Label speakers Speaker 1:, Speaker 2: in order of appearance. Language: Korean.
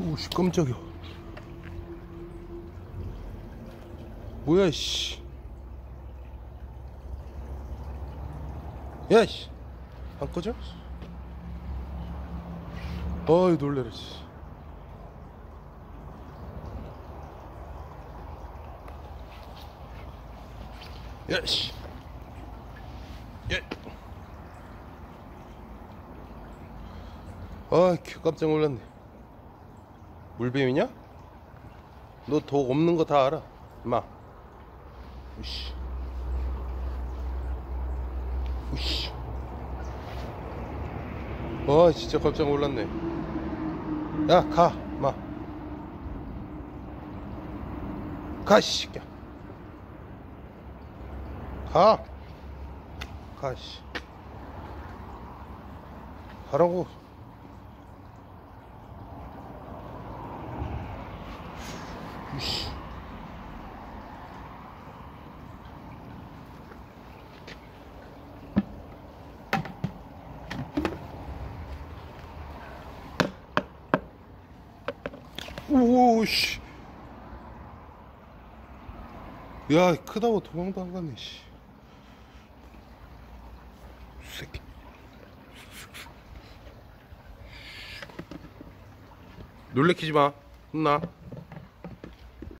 Speaker 1: 오씨 깜짝이야 뭐야 씨 야씨 안 꺼져? 어이 놀래라 씨 야씨 야. 아, 개 깜짝 놀랐네. 물뱀이냐? 너 독 없는 거 다 알아. 임마. 우씨. 우씨. 아, 진짜 깜짝 놀랐네. 야, 가, 임마. 가, 씨. 야. 가. 가, 씨. 가라고. 우씨. 오씨. 야, 크다고 도망도 안 갔네, 씨. 새끼. 놀래키지 마. 혼나.